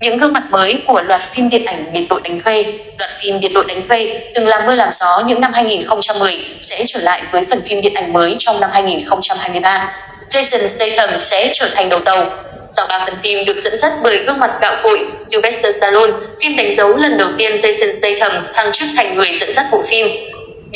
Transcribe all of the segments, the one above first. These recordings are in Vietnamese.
những gương mặt mới của loạt phim điện ảnh biệt đội đánh thuê. Loạt phim biệt đội đánh thuê từng làm mưa làm gió những năm 2010 sẽ trở lại với phần phim điện ảnh mới trong năm 2023. Jason Statham sẽ trở thành đầu tàu. Sau ba phần phim được dẫn dắt bởi gương mặt gạo cội Sylvester Stallone, phim đánh dấu lần đầu tiên Jason Statham thăng chức thành người dẫn dắt bộ phim.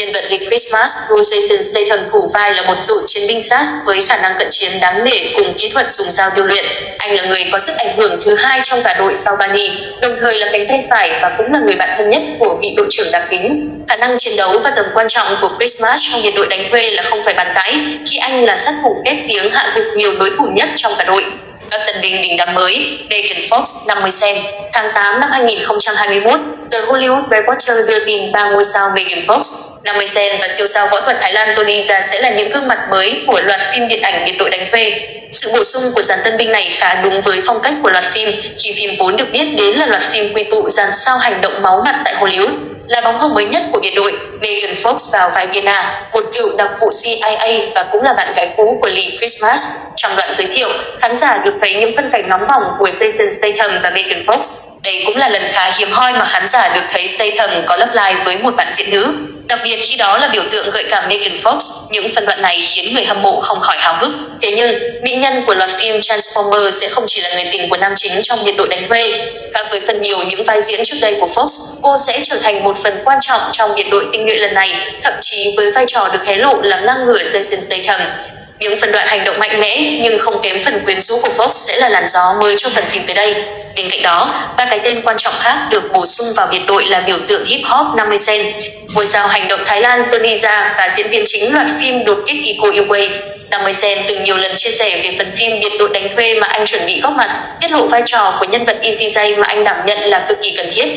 Nhân vật Lee Christmas của Jason Statham thủ vai là một cựu chiến binh sát với khả năng cận chiến đáng nể cùng kỹ thuật dùng dao điêu luyện. Anh là người có sức ảnh hưởng thứ hai trong cả đội sau Bani, đồng thời là cánh tay phải và cũng là người bạn thân nhất của vị đội trưởng đặc kính. Khả năng chiến đấu và tầm quan trọng của Christmas trong biệt đội đánh thuê là không phải bàn cãi khi anh là sát thủ kết tiếng hạ gục nhiều đối thủ nhất trong cả đội các tân binh đình đám mới, Megan Fox 50 cent tháng 8 năm 2021 The Hollywood Reporter đưa tin ba ngôi sao Megan Fox 50 cent và siêu sao võ thuật Thái Lan Tony Jaa sẽ là những gương mặt mới của loạt phim điện ảnh biệt đội đánh thuê. Sự bổ sung của dàn tân binh này khá đúng với phong cách của loạt phim, khi phim vốn được biết đến là loạt phim quy tụ dàn sao hành động máu mặt tại Hollywood là bóng hồng mới nhất của biệt đội Megan Fox vào vai Vienna, một cựu đặc vụ CIA và cũng là bạn gái cũ của Lee Christmas. Trong đoạn giới thiệu, khán giả được thấy những phân cảnh nóng bỏng của Jason Statham và Megan Fox. Đây cũng là lần khá hiếm hoi mà khán giả được thấy Statham có lấp lai với một bạn diễn nữ. Đặc biệt khi đó là biểu tượng gợi cảm Megan Fox, những phân đoạn này khiến người hâm mộ không khỏi háo hức. Thế nhưng, mỹ nhân của loạt phim Transformer sẽ không chỉ là người tình của nam chính trong biệt đội đánh thuê. Khác với phần nhiều những vai diễn trước đây của Fox, cô sẽ trở thành một phần quan trọng trong biệt đội tinh nhuệ lần này, thậm chí với vai trò được hé lộ là ngang ngửa Jason Statham. Những phần đoạn hành động mạnh mẽ nhưng không kém phần quyến rũ của Fox sẽ là làn gió mới cho phần phim tới đây. Bên cạnh đó, ba cái tên quan trọng khác được bổ sung vào biệt đội là biểu tượng hip hop 50 Cent, ngôi sao hành động Thái Lan Tony Jaa và diễn viên chính loạt phim đột kích Eco Uwais. 50 Sen từng nhiều lần chia sẻ về phần phim biệt đội đánh thuê mà anh chuẩn bị góp mặt, tiết lộ vai trò của nhân vật EasyJ mà anh đảm nhận là cực kỳ cần thiết.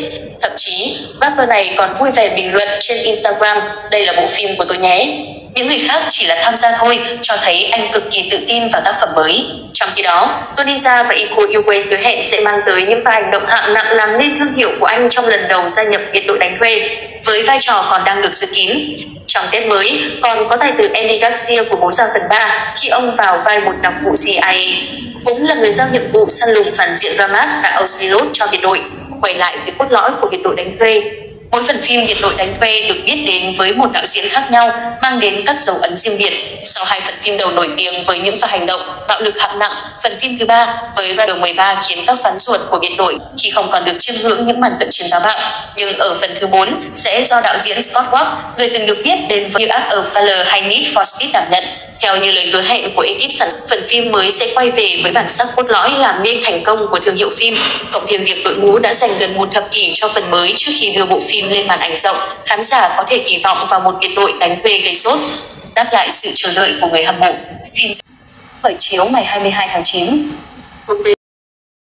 Thậm chí, rapper này còn vui vẻ bình luận trên Instagram, đây là bộ phim của tôi nhé. Những người khác chỉ là tham gia thôi, cho thấy anh cực kỳ tự tin vào tác phẩm mới. Trong khi đó, Tunisia và Iko Uwe hứa hẹn sẽ mang tới những pha hành động hạng nặng làm nên thương hiệu của anh trong lần đầu gia nhập biệt đội đánh thuê, với vai trò còn đang được dự kín. Trong Tết mới, còn có tài tử Andy Garcia của Bố Giang phần 3 khi ông vào vai một đặc vụ CIA. Cũng là người giao nhiệm vụ săn lùng phản diện Ramat và Ocelot cho biệt đội, quay lại với cốt lõi của biệt đội đánh thuê Mỗi phần phim biệt đội đánh thuê được biết đến với một đạo diễn khác nhau, mang đến các dấu ấn riêng biệt. Sau hai phần phim đầu nổi tiếng với những pha hành động, bạo lực hạng nặng, phần phim thứ ba với Rider 13 khiến các phán ruột của biệt đội chỉ không còn được chiêm ngưỡng những màn cận chiến táo bạo. Nhưng ở phần thứ 4 sẽ do đạo diễn Scott Watt, người từng được biết đến với như ác ở Valor hay Need for Speed đảm nhận. Theo như lời hứa hẹn của ekip sản xuất, phần phim mới sẽ quay về với bản sắc cốt lõi làm nên thành công của thương hiệu phim, cộng thêm việc đội ngũ đã dành gần một thập kỷ cho phần mới trước khi đưa bộ phim lên màn ảnh rộng, khán giả có thể kỳ vọng vào một biệt đội đánh thuê gây sốt, đáp lại sự chờ đợi của người hâm mộ. Phim khởi chiếu ngày 22 tháng 9.